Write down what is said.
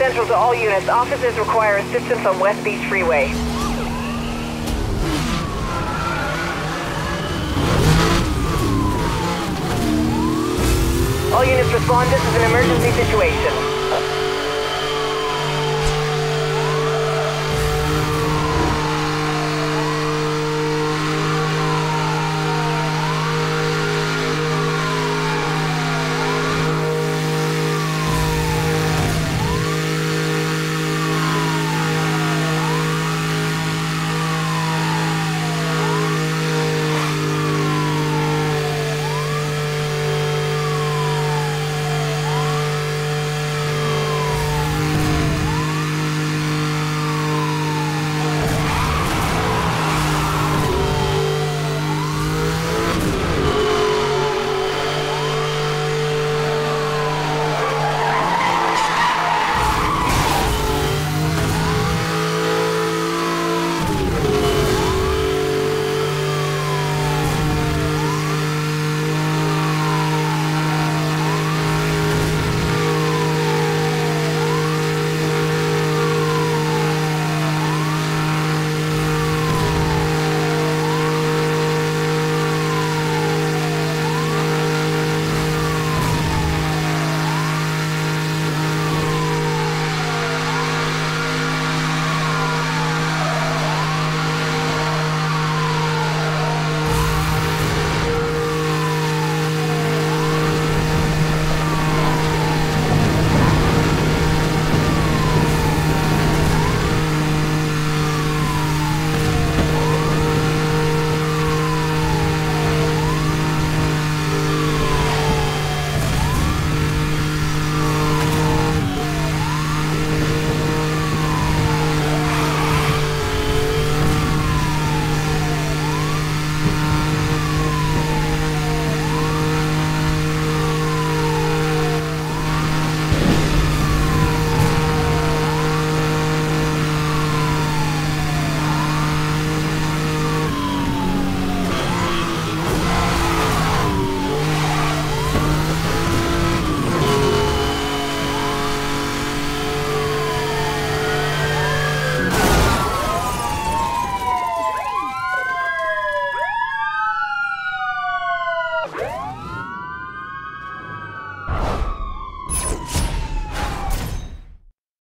Central to all units. Officers require assistance on West Beach Freeway. All units respond. This is an emergency situation.